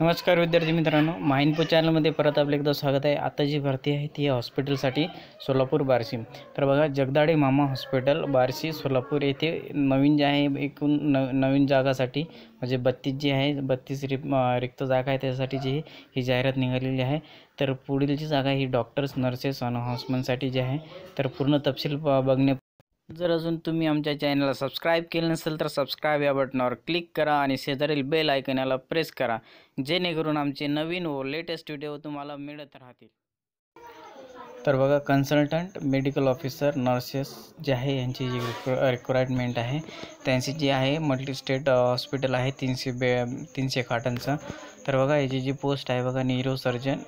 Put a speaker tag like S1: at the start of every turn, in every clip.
S1: नमस्कार विद्यार्थी मित्रांनो माहिनपो चॅनलमध्ये परत आपलं एकदा स्वागत आहे. आता जी भरती आहे ती हॉस्पिटलसाठी सोलापूर बार्शी. तर बघा जगदाडे मामा हॉस्पिटल बार्शी सोलापूर येथे नवीन जे आहे एकूण न नवीन जागासाठी म्हणजे बत्तीस जी आहे बत्तीस रि रिक्त जागा आहे त्यासाठी जी ही जाहिरात निघालेली आहे. तर पुढील जी जागा ही डॉक्टर्स नर्सेस आणि हॉस्पिटलसाठी जी आहे. तर पूर्ण तपशील ब बघणे जर अजून तुम्ही आमच्या चॅनलला सबस्क्राईब केलं नसेल तर सबस्क्राईब या बटनावर क्लिक करा आणि शेजारील बेल आयकन याला प्रेस करा जेणेकरून आमचे नवीन व लेटेस्ट व्हिडिओ तुम्हाला मिळत राहतील. तर बघा कन्सल्टंट मेडिकल ऑफिसर नर्सेस जे आहे यांची जी रिक्वायरमेंट आहे त्यांची जी आहे मल्टी स्टेट हॉस्पिटल आहे तीनशे बे तीनशे खाटांचं. तर बघा याची जी पोस्ट आहे बघा न्यूरो सर्जन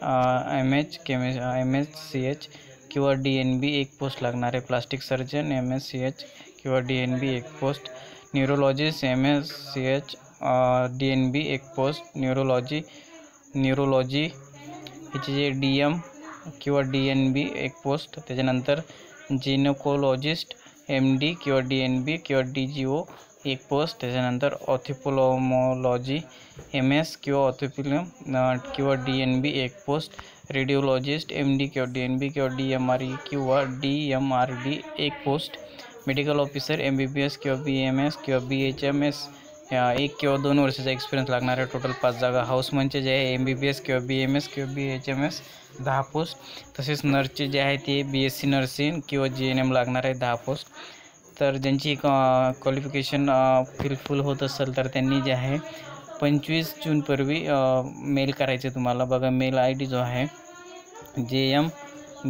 S1: एम एच केमे एम एच सी एच किंवा डी एन बी एक पोस्ट लागणार आहे. Plastic surgeon M S C H किंवा डी एन बी एक post. Neurologist M S C H D N B एक पोस्ट. न्यूरोलॉजी न्यूरोलॉजी ह्याची जे डी एम किंवा डी एन बी एक पोस्ट. त्याच्यानंतर जिनोकोलॉजिस्ट एम डी किंवा डी एन बी किंवा डी जी ओ एक पोस्ट त्याच्यानंतर ऑथिपोलोमोलॉजी एम एस किंवा ऑथिपिलम किंवा डी एन बी एक पोस्ट रेडिओलॉजिस्ट एम डी किंवा डी एन बी किंवा डी एम आर ई किंवा डी एम आर डी एक post medical officer M B B S किंवा बी एम एस किंवा बी एच एम एस एक किंवा दोन वर्षाचा एक्सपिरियन्स लागणार आहे टोटल पाच जागा. हाऊसमनचे जे आहे एम बी बी एस किंवा बी एम एस किंवा बी एच एम एस दहा पोस्ट तसेच नर्सचे जे आहे ते बी एस सी नर्सिंग किंवा जी एन एम लागणार आहे दहा पोस्ट तर ज्यांची क्वालिफिकेशन फिलफुल होत असेल तर त्यांनी जे आहे पंचवीस जूनपूर्वी मेल करायचे तुम्हाला. बघा मेल आय डी जो आहे जे M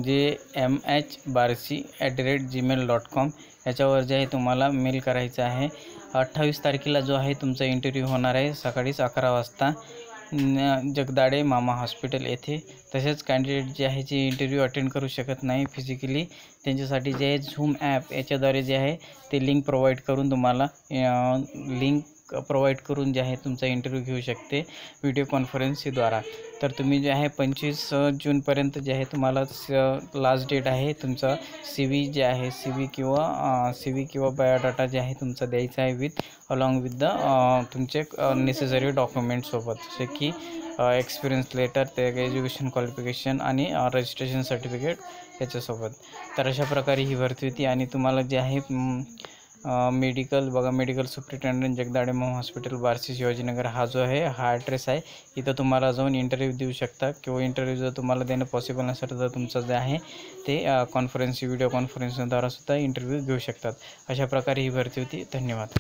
S1: J M H Barshi at the rate Gmail dot com याच्यावर जे आहे तुम्हाला मेल करायचं आहे. अठ्ठावीस तारखेला जो आहे तुमचा इंटरव्ह्यू होणार आहे सकाळीच अकरा वाजता. जगदाडे मामा हॉस्पिटल येथे तसेच कॅन्डिडेट जे आहे जे इंटरव्ह्यू अटेंड करू शकत नाही फिजिकली त्यांच्यासाठी जे आहे झूम ॲप याच्याद्वारे जे आहे ते लिंक प्रोव्हाइड करून तुम्हाला लिंक प्रोव्हाइड करून जे आहे तुमचा इंटरव्ह्यू घेऊ शकते व्हिडिओ कॉन्फरन्सीद्वारा तर तुम्ही जे आहे पंचवीस जूनपर्यंत जे आहे तुम्हाला लास्ट डेट आहे तुमचा सी व्ही जे आहे सी व्ही किंवा सी व्ही किंवा बायोडाटा जे आहे तुमचा द्यायचा आहे विथ अलॉंग विथ द तुमचे नेसेसरी डॉक्युमेंटसोबत जसे की एक्सपिरियन्स लेटर ते एज्युकेशन क्वालिफिकेशन आणि रजिस्ट्रेशन सर्टिफिकेट याच्यासोबत. तर अशा प्रकारे ही भरती होती आणि तुम्हाला जे आहे मेडिकल बघा medical superintendent Jagdade mom hospital Barshi Shivajinagar हा जो आहे हा ॲड्रेस आहे. इथं तुम्हाला जाऊन इंटरव्ह्यू देऊ शकता. किंवा इंटरव्ह्यू जर तुम्हाला देणं पॉसिबल नसेल तर तुमचं जे आहे ते कॉन्फरन्स व्हिडिओ कॉन्फरन्सद्वारा सुद्धा इंटरव्ह्यू घेऊ शकतात. अशा प्रकारे ही भरती होती. धन्यवाद.